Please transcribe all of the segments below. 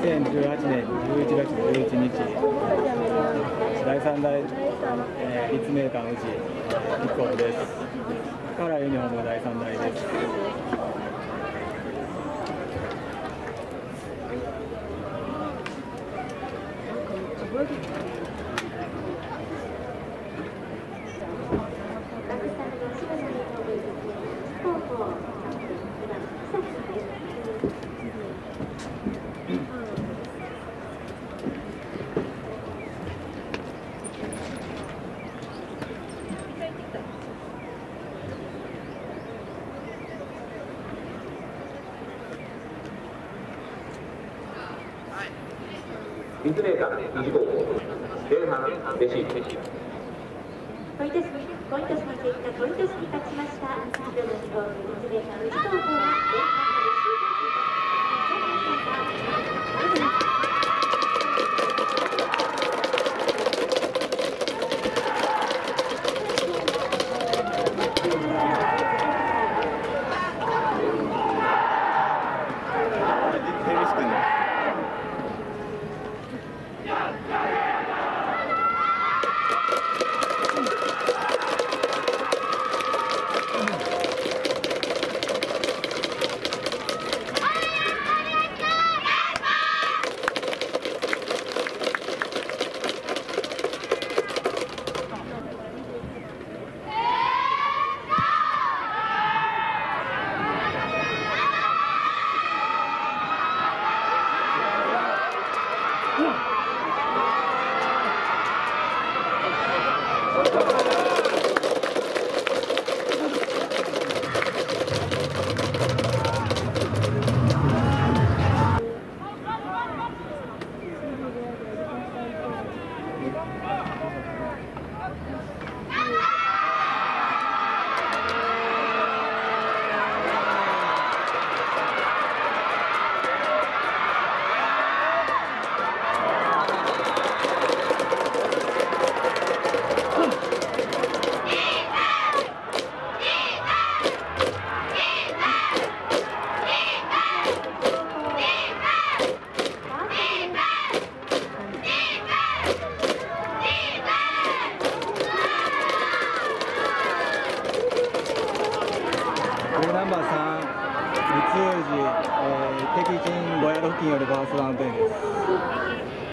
2018年11月11日第3代、えー立命館宇治立候補ですカラーユニフォーム第3代です立命館二次高校前半レシーブポイント数ポイント数の結果ポイント数に勝ちました三度の2号立命館宇治高校は前半のレシーブブルーナンバー3三宇治、えー、敵陣小屋付近よりバーストダウンテンです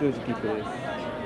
通時キックです。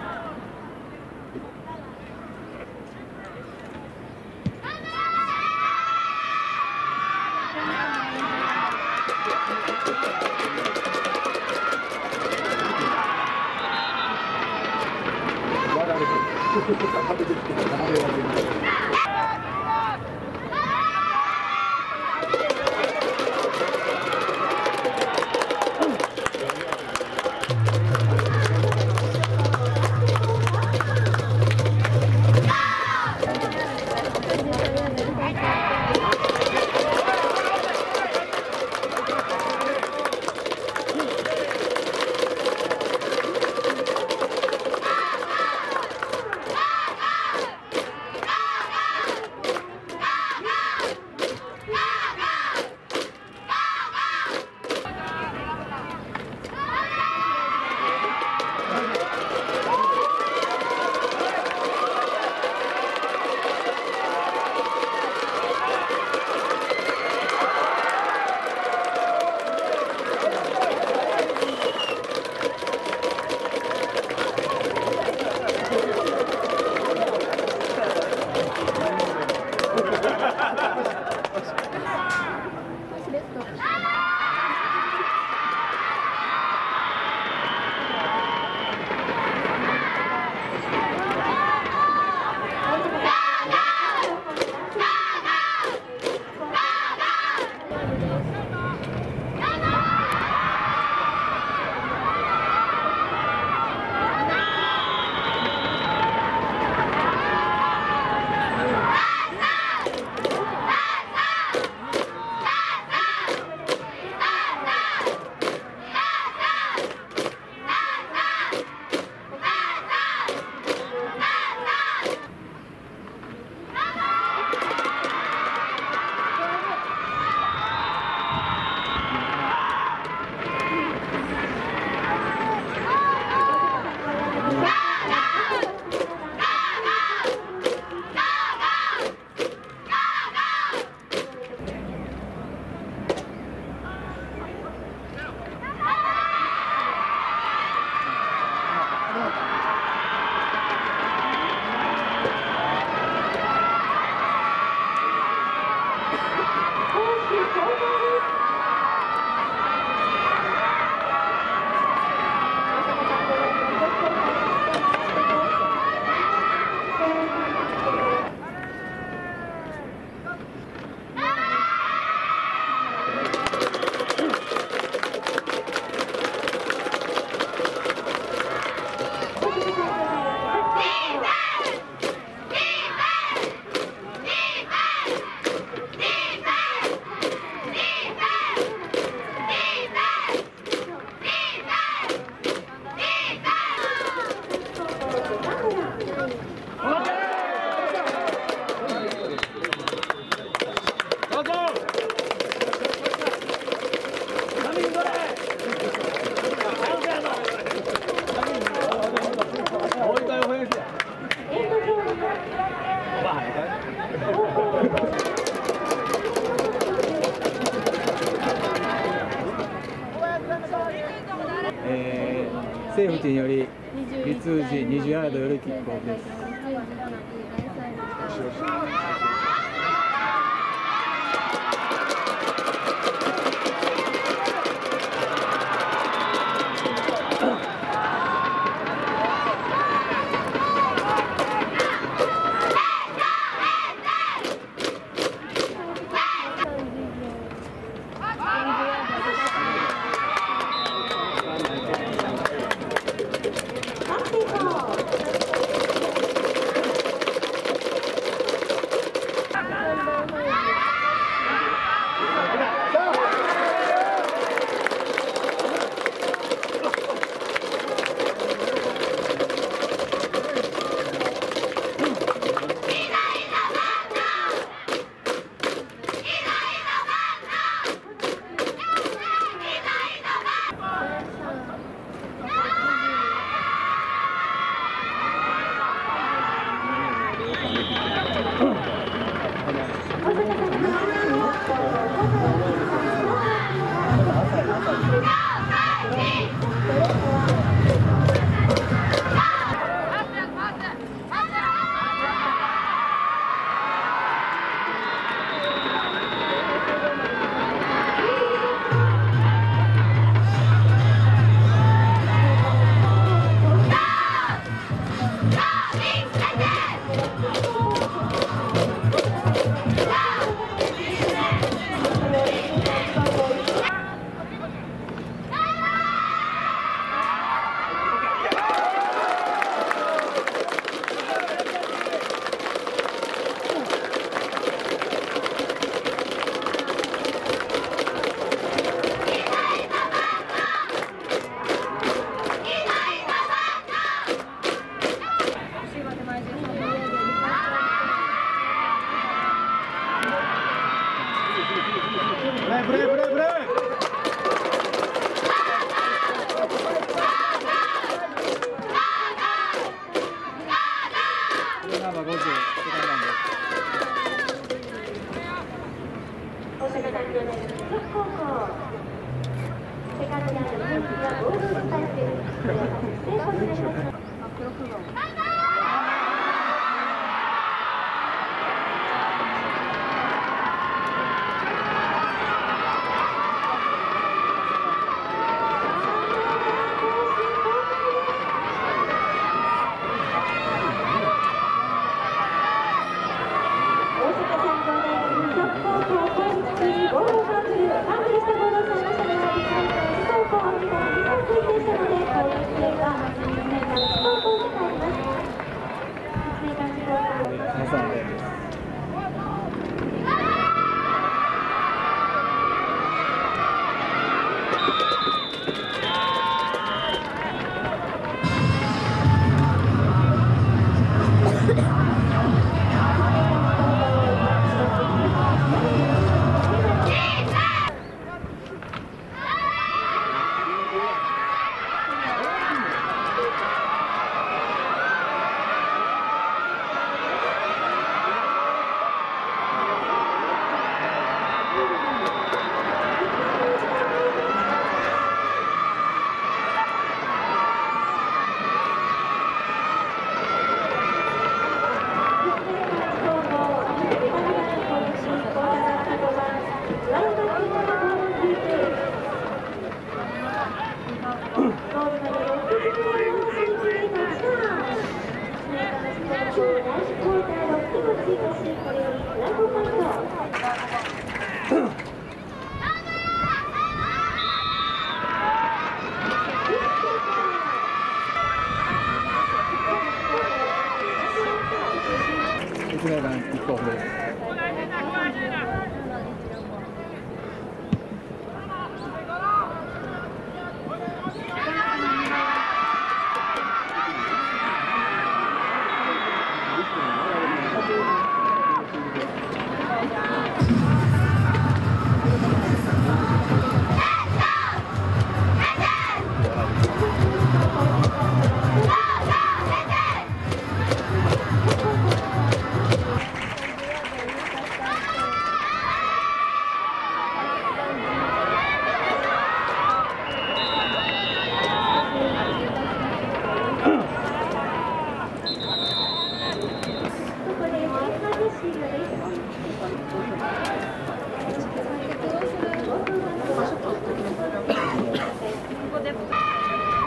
立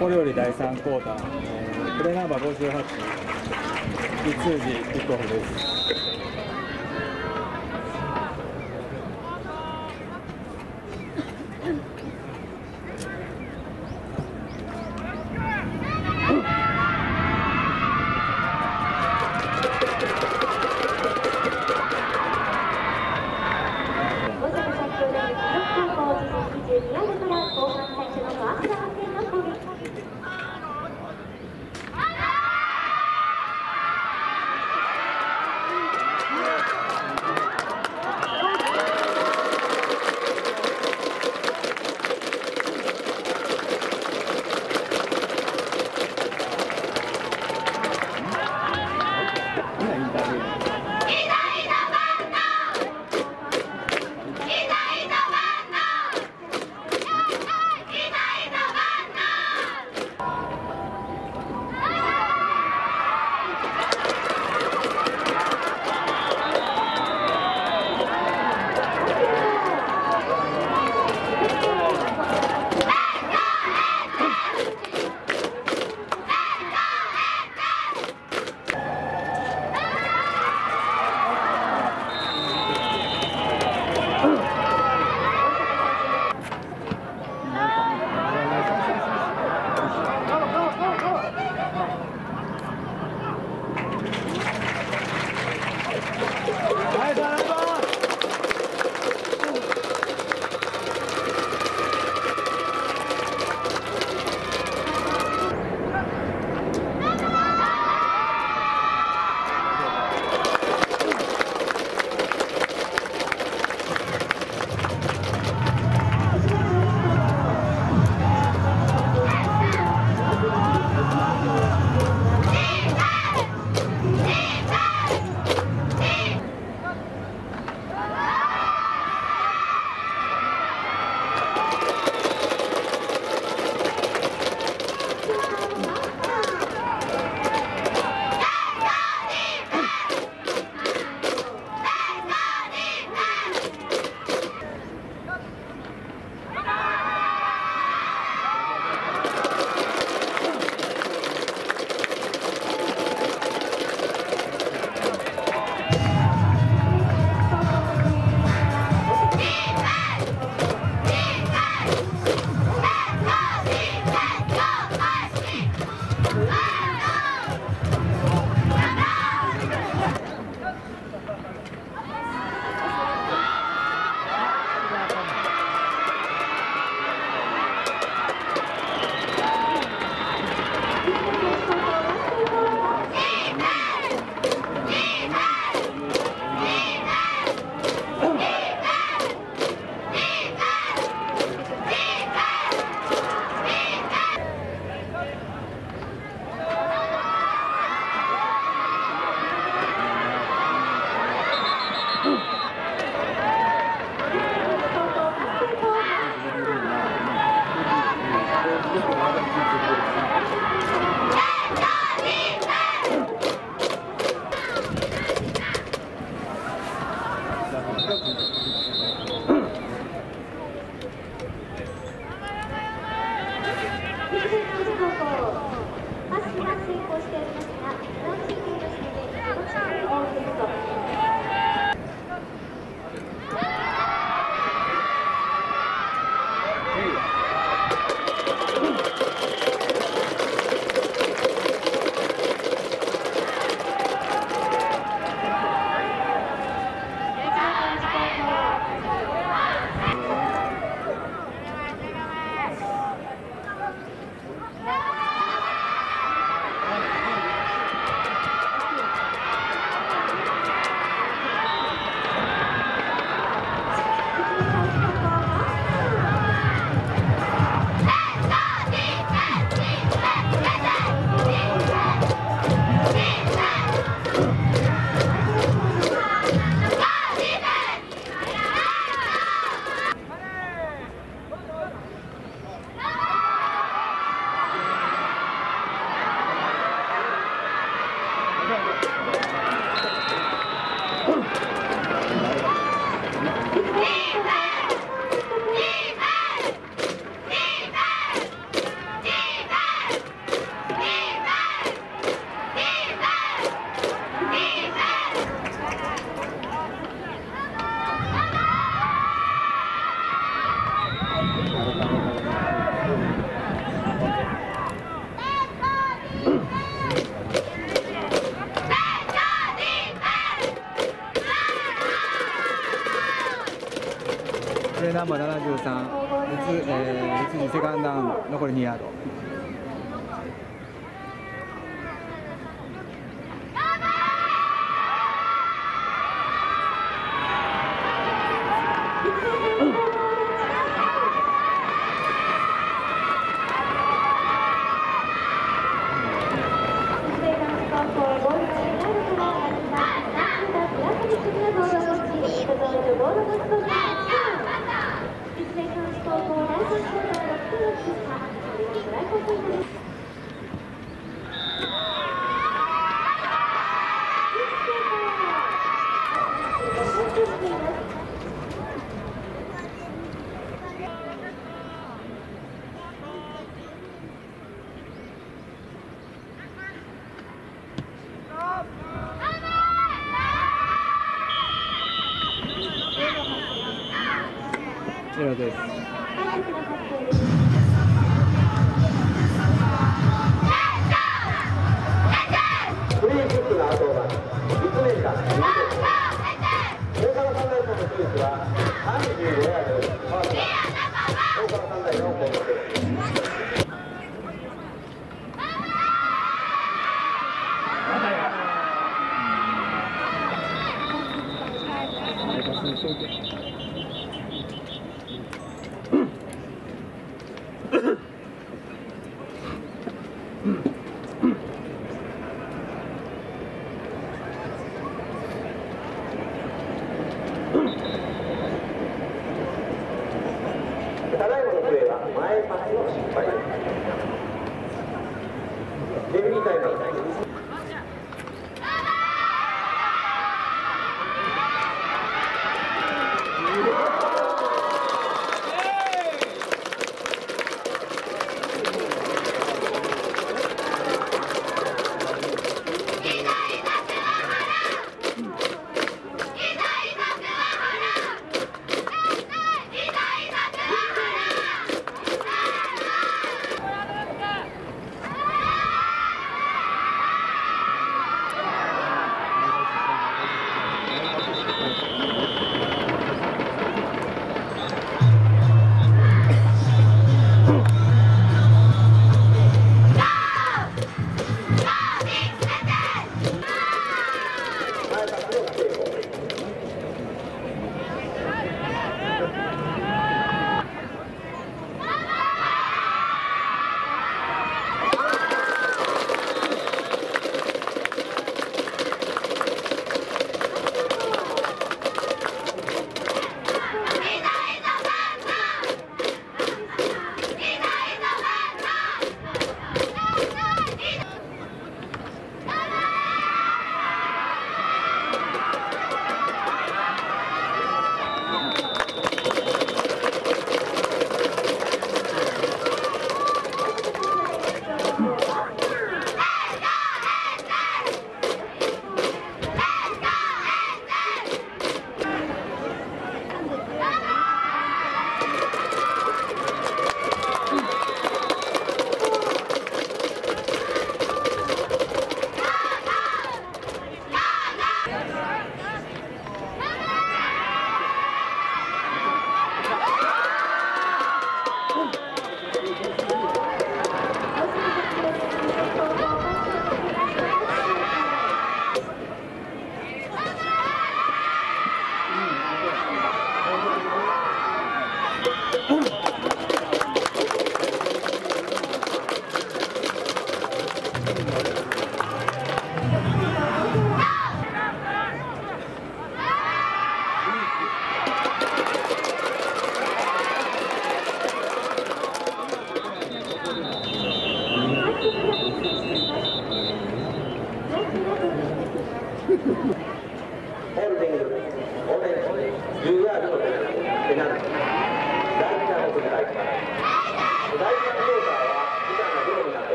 これより第3クォーター、プレナンバー58、一通時キックオフです。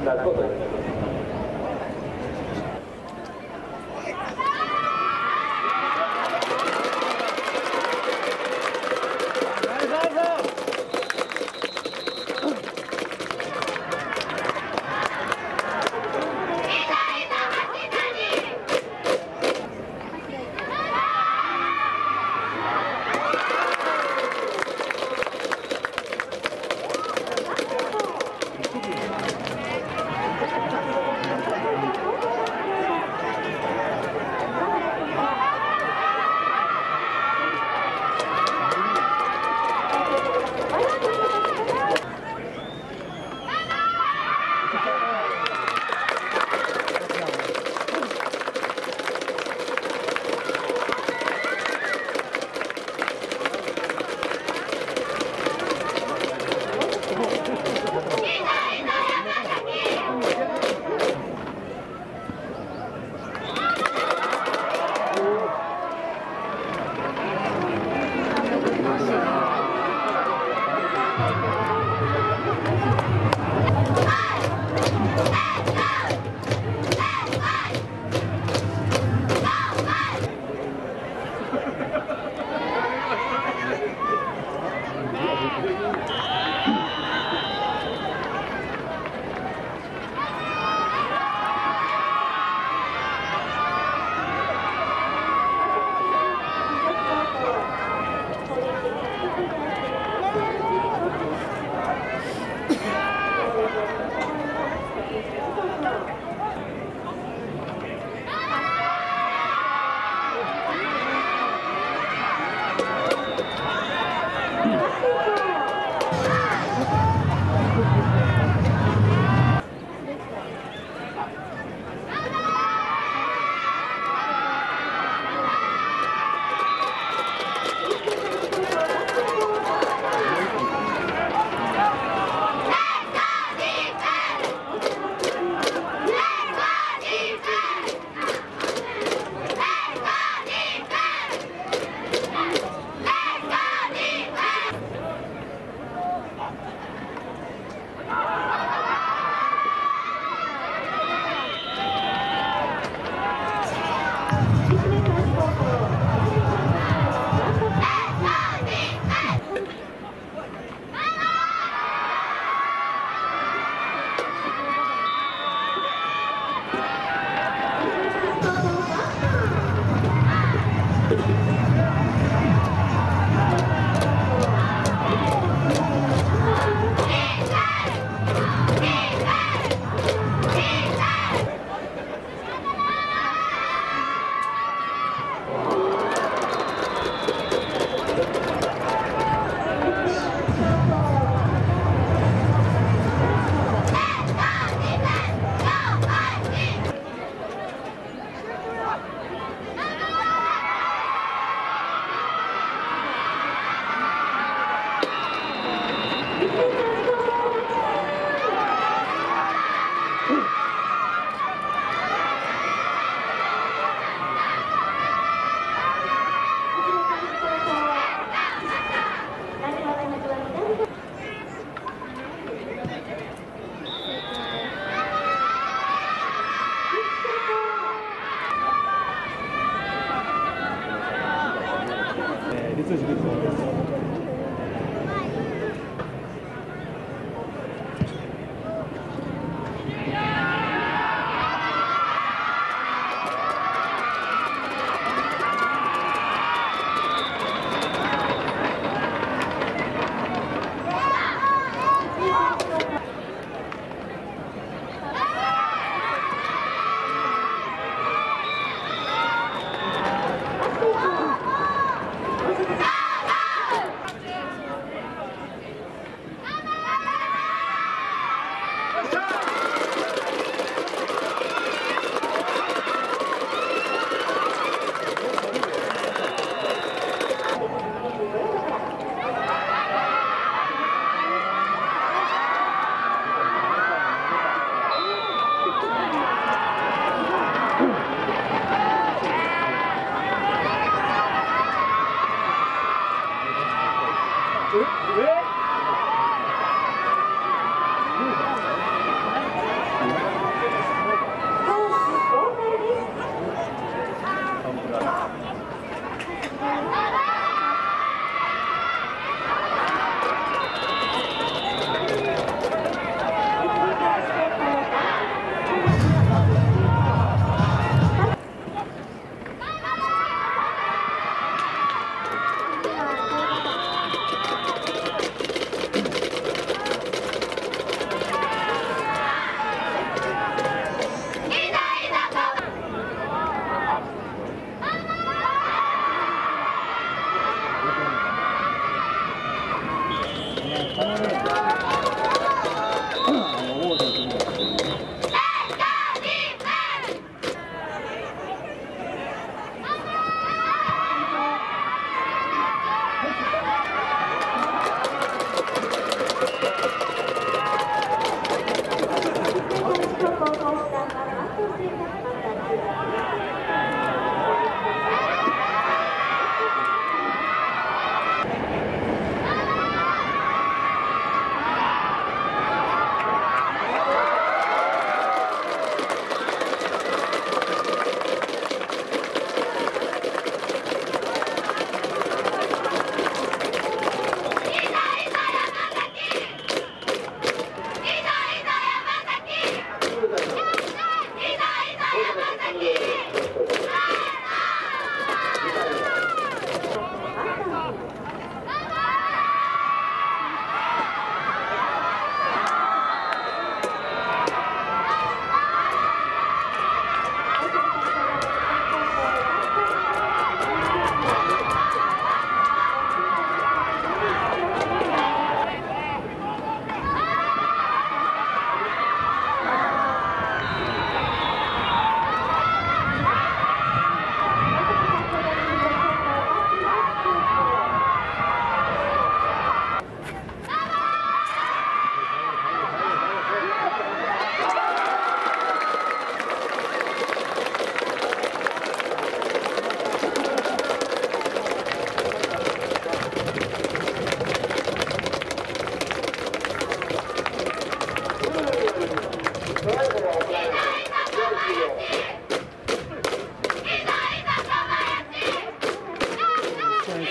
フラ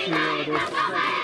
senhora.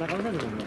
中村さんでも